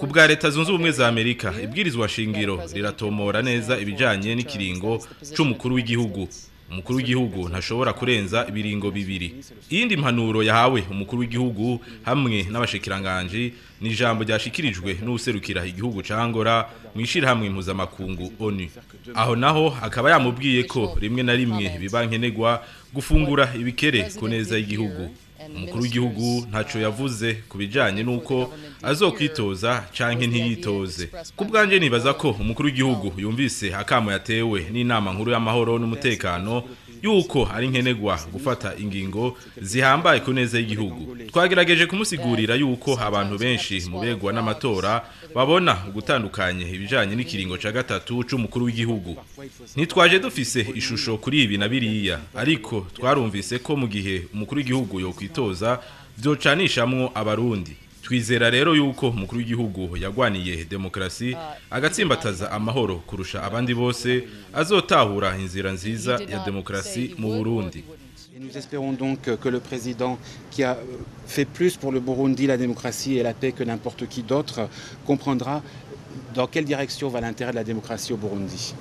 ku bwa leta zunze ubumwe za amerika ibwirizwa shingiro riratomora neza ibijyanye n'ikiringo c'umukuru w'igihugu. Umukuru w'igihugu ntashobora kurenza ibiringo bibiri. Iyindi mpanuro yahawe umukuru w'igihugu hamwe n'abashikiranganji ni ijambo ryashikirijwe n'userukira igihugu ca Angola mu ishirahamwe mpuzamakungu ONU. Aho naho akaba yamubwiye ko rimwe na rimwe biba nkenerwa gufungura ibikere ku neza y'igihugu. Umukuru w'igihugu ntaco yavuze ku bijanye n'uko azokwitoza canke ntiyitoze. ku bwanje nibaza ko umukuru w'igihugu yumvise akamo yatewe n'inama nkuru y'amahoro n'umutekano yuko ari nkenerwa gufata ingingo zihambaye ku neza y'igihugu. Twagerageje kumusigurira yuko abantu benshi mu begwa n'amatora babona ugutandukanye ibijanye n'ikiringo ca gatatu c'umukuru w'igihugu. Ntitwaje dufise ishusho kuri ibi na biriya ariko twarumvise ko mu gihe umukuru w'igihugu yokwitoza vyocanishamwo abarundi. Twizera rero yuko umukuru w'igihugu yagwaniye demokarasi agatsimbataza amahoro kurusha abandi bose azotahura inzira nziza ya demokarasi mu Burundi. Et nous espérons donc que le président qui a fait plus pour le Burundi, la démocratie et la paix que n'importe qui d'autre comprendra dans quelle direction va l'intérêt de la démocratie au Burundi.